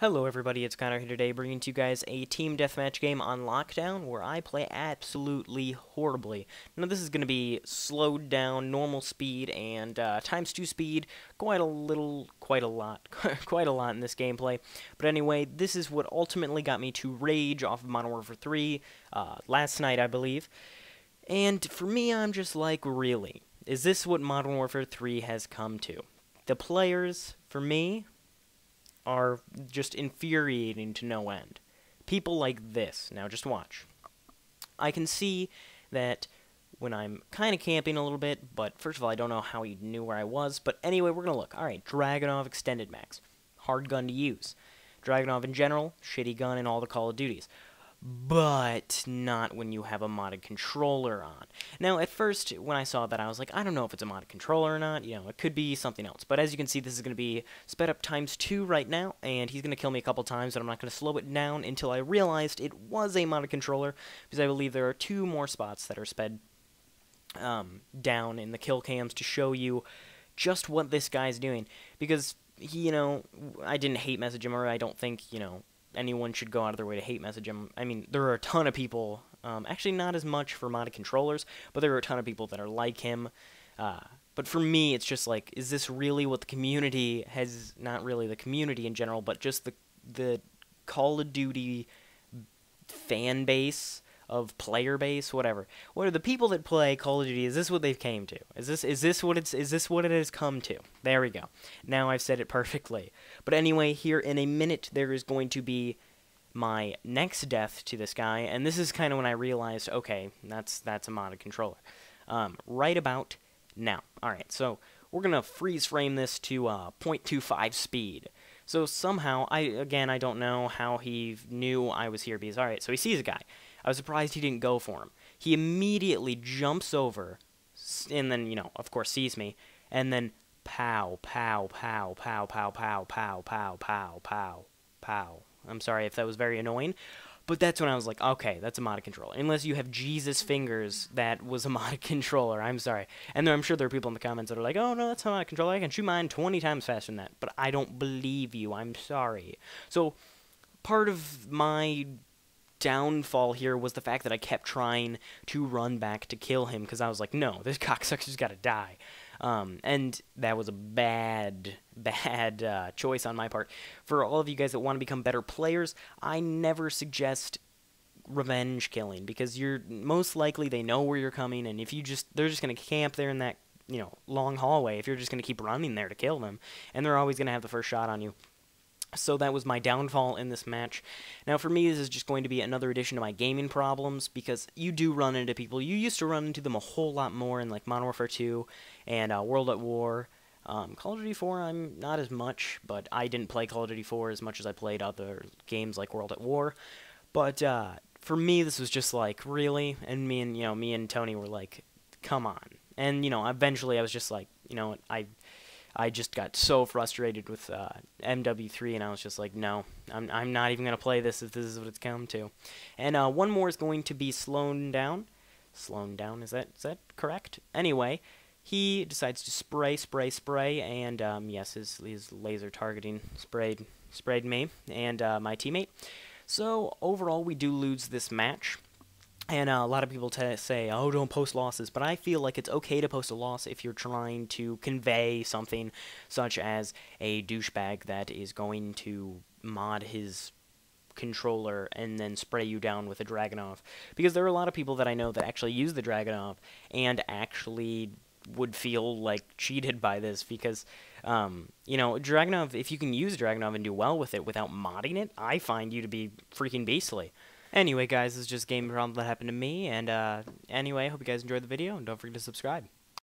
Hello everybody, it's Connor here today bringing to you guys a team deathmatch game on Lockdown where I play absolutely horribly. Now this is going to be slowed down, normal speed, and uh, times 2 speed, quite a little, quite a lot, quite a lot in this gameplay. But anyway, this is what ultimately got me to rage off of Modern Warfare 3 uh, last night, I believe. And for me, I'm just like, really? Is this what Modern Warfare 3 has come to? The players, for me, are just infuriating to no end. People like this. Now, just watch. I can see that when I'm kind of camping a little bit, but first of all, I don't know how he knew where I was. But anyway, we're going to look. Alright, Dragunov Extended Mags. Hard gun to use. Dragunov in general, shitty gun in all the Call of Duties but not when you have a modded controller on. Now, at first, when I saw that, I was like, I don't know if it's a modded controller or not, you know, it could be something else. But as you can see, this is going to be sped up times two right now, and he's going to kill me a couple times, and I'm not going to slow it down until I realized it was a modded controller, because I believe there are two more spots that are sped um, down in the kill cams to show you just what this guy's doing. Because, he, you know, I didn't hate message him, or I don't think, you know, anyone should go out of their way to hate message him. I mean, there are a ton of people, um, actually not as much for modded controllers, but there are a ton of people that are like him. Uh, but for me, it's just like, is this really what the community has, not really the community in general, but just the, the Call of Duty fan base of player base, whatever. What are the people that play Call of Duty? Is this what they've came to? Is this is this what it's is this what it has come to? There we go. Now I've said it perfectly. But anyway, here in a minute there is going to be my next death to this guy, and this is kind of when I realized, okay, that's that's a modded controller. Um, right about now. All right, so we're gonna freeze frame this to uh, 0.25 speed. So somehow, I again, I don't know how he knew I was here because all right, so he sees a guy. I was surprised he didn't go for him. He immediately jumps over, and then, you know, of course sees me, and then pow, pow, pow, pow, pow, pow, pow, pow, pow, pow, pow. I'm sorry if that was very annoying, but that's when I was like, okay, that's a modded controller. Unless you have Jesus fingers, that was a modded controller. I'm sorry. And there, I'm sure there are people in the comments that are like, oh, no, that's not a controller. I can shoot mine 20 times faster than that. But I don't believe you. I'm sorry. So, part of my downfall here was the fact that I kept trying to run back to kill him because I was like, no, this cocksucker's got to die. Um, and that was a bad, bad uh, choice on my part. For all of you guys that want to become better players, I never suggest revenge killing because you're most likely they know where you're coming, and if you just they're just gonna camp there in that you know long hallway if you're just gonna keep running there to kill them, and they're always gonna have the first shot on you. So that was my downfall in this match. Now for me, this is just going to be another addition to my gaming problems, because you do run into people. You used to run into them a whole lot more in like Modern Warfare 2 and uh, World at War. Um, Call of Duty 4, I'm not as much, but I didn't play Call of Duty 4 as much as I played other games like World at War. But uh, for me, this was just like, really? And me and, you know, me and Tony were like, come on. And, you know, eventually I was just like, you know, I I just got so frustrated with uh, MW3, and I was just like, no, I'm, I'm not even going to play this if this is what it's come to. And uh, one more is going to be Slown Down. Slown Down, is that is that correct? Anyway, he decides to spray, spray, spray, and um, yes, his, his laser targeting sprayed, sprayed me and uh, my teammate. So overall, we do lose this match. And uh, a lot of people say, oh, don't post losses. But I feel like it's okay to post a loss if you're trying to convey something such as a douchebag that is going to mod his controller and then spray you down with a Dragunov. Because there are a lot of people that I know that actually use the Dragunov and actually would feel like cheated by this because, um, you know, Dragunov, if you can use Dragunov and do well with it without modding it, I find you to be freaking beastly. Anyway, guys, this is just game problem that happened to me, and uh, anyway, hope you guys enjoyed the video, and don't forget to subscribe.